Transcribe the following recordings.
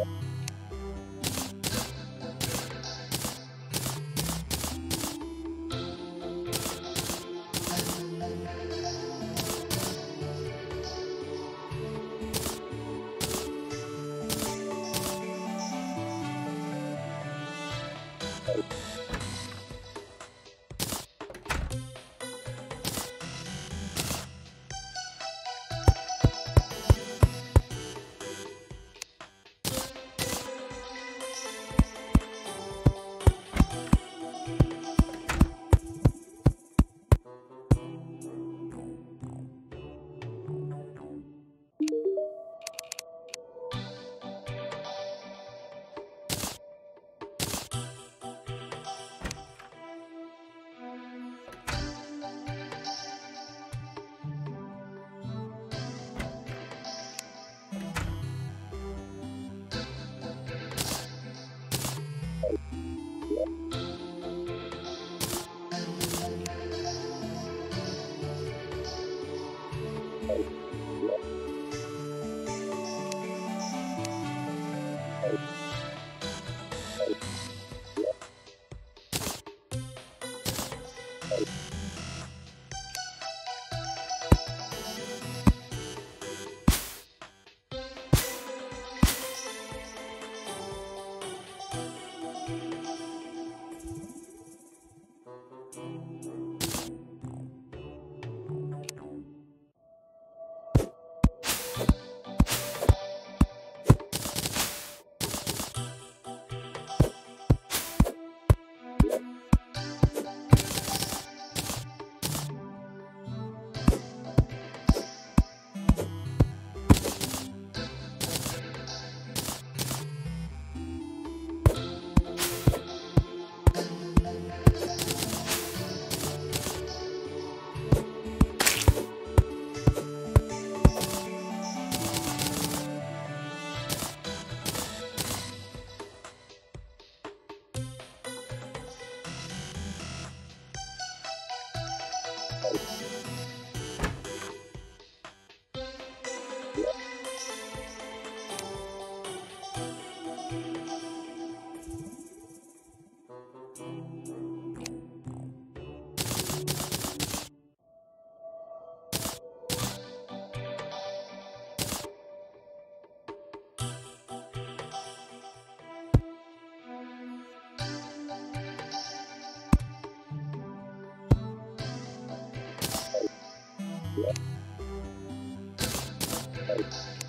you Thanks.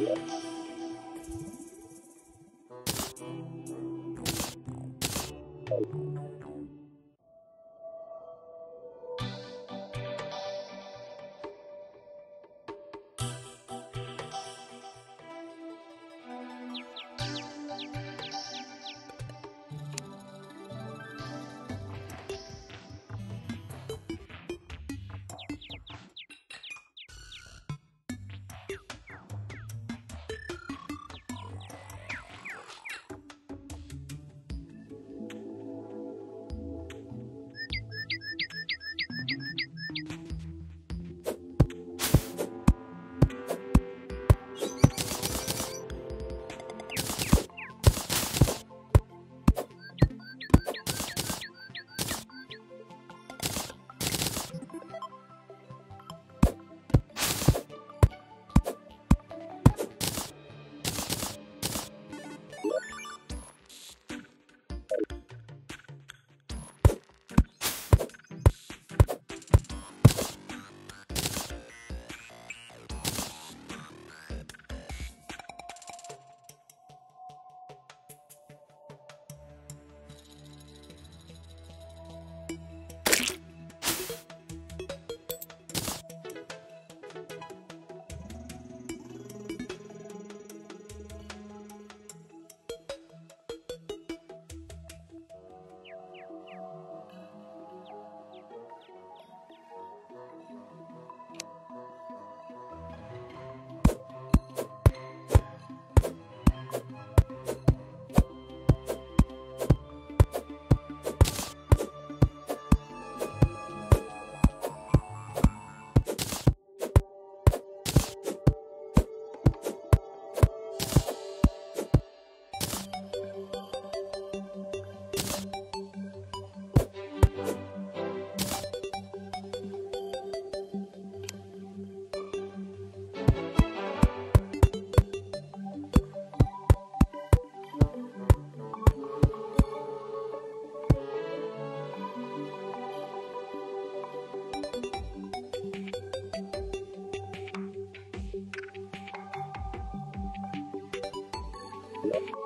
Thank you. Yeah.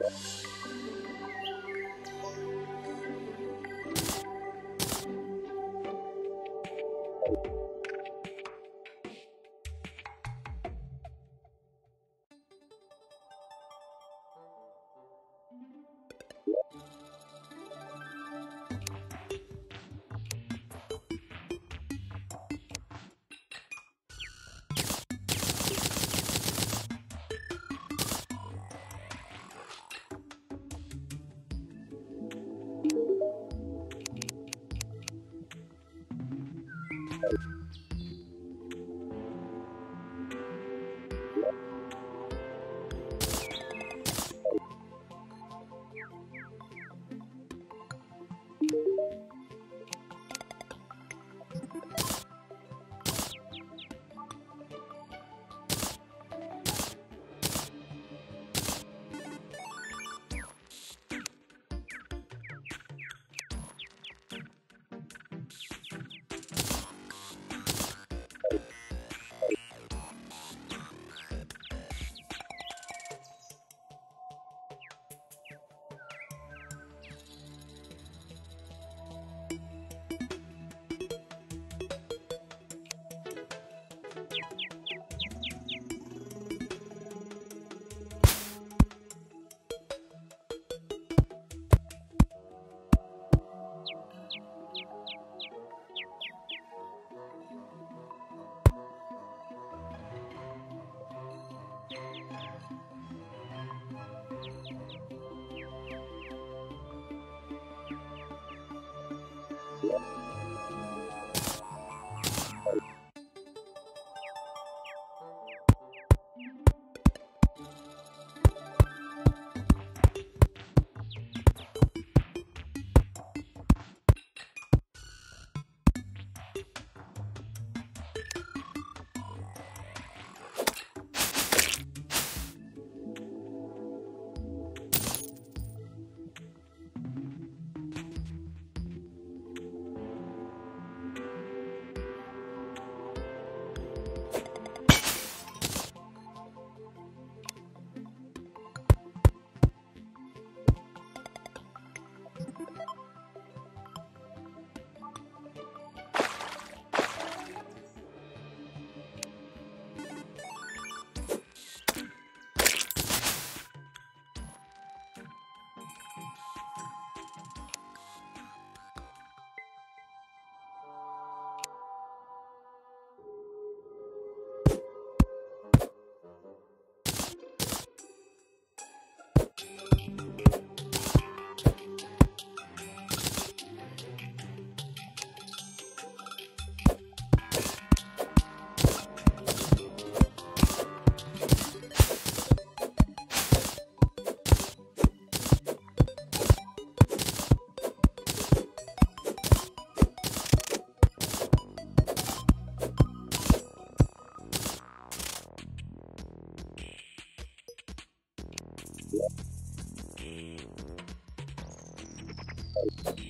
you Thank you.